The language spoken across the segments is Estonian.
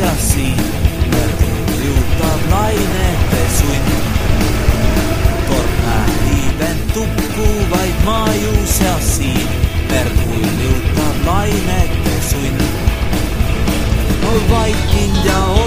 asja siin juutab lainete sund. torna liiben tukkuvaid maaju seas siin, merkuil juutab lainete sund. on vaikind ja on.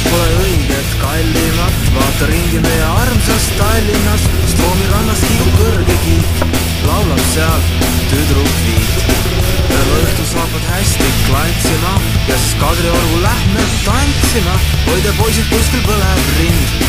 õhtud pole õiged kallimad vaata ringi meie armsas Tallinnas. Stroomi rannas kiigub kõrge kiik laulab seal tüdruk viit. Täna õhtul saabad hästi klantsima ja siis Kadriorgu lähme tantsima. Hoida poisid kuskil põleb rind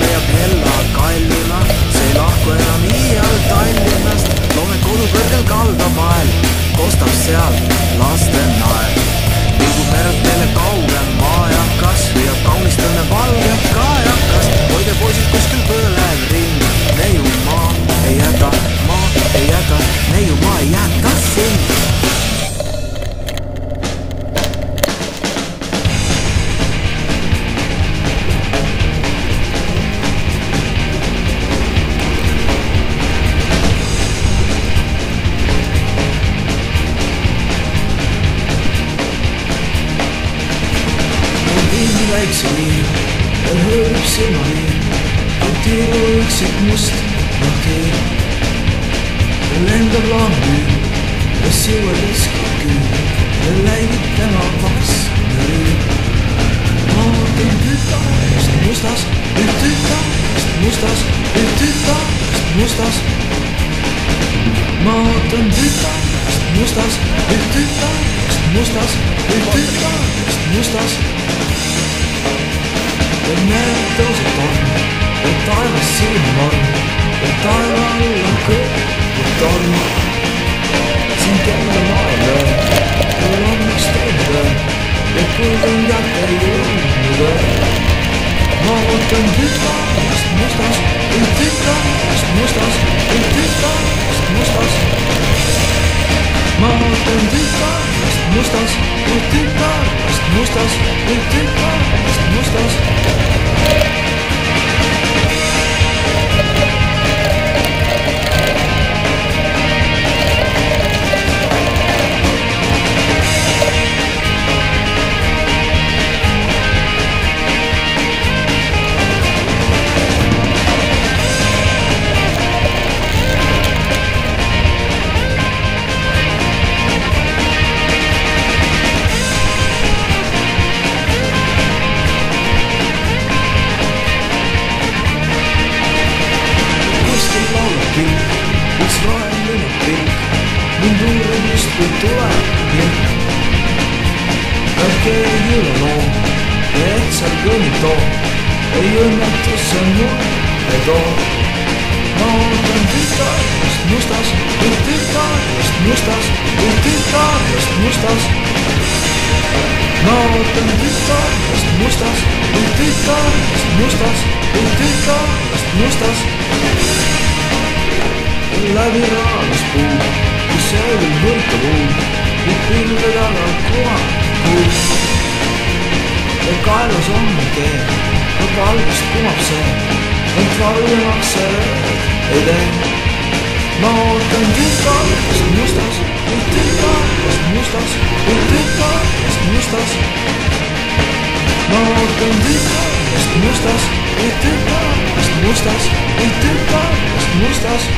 leiab Hella kallima, see ei lahku enam iial Tallinnast. loome kodu kõrgel kaldamael, kostab seal laste nael. liigub merd meile kaugem maajakas, hüüab kaunist õnne valge kajakas. hoidke poisid kuskil põlev ring, neiu maa ei jäta, maa ei jäta, neiu maa ei jäta sind. siit must lakee. lendab laamne, las jõuab eskaküü, läigib tema vastne. ma teen tütarest mustas, nüüd tütarest mustas, nüüd tütarest mustas. ma ootan tütarest mustas, nüüd tütarest mustas, nüüd tütarest mustas. ja näed tõuseb torm et taevas sinu on, et taeval on kõik, et on siin kelle maailm, mul on üks teine, et kuid on jälle jõudnud. ma ootan tütarlast mustas, ent tütarlast mustas, ent tütarlast mustas. ma ootan tütarlast mustas, ent tütarlast mustas, ent tütarlast mustas. Cultúa, yeah. A good thought. You're not. No, don't be tired, just new stars. Don't be tired. Don't. No, don't be tired, just new stars. Don't be tired, La vida es pura. kui söödun võrkavuu ning pilved alla koha kuus. ja kaelus on mu tee, aga algust kumab see, et valgemaks see rööv ei tee. ma ootan tütarlast mustas, tütarlast mustas, tütarlast mustas. ma ootan tütarlast mustas, tütarlast mustas, tütarlast mustas.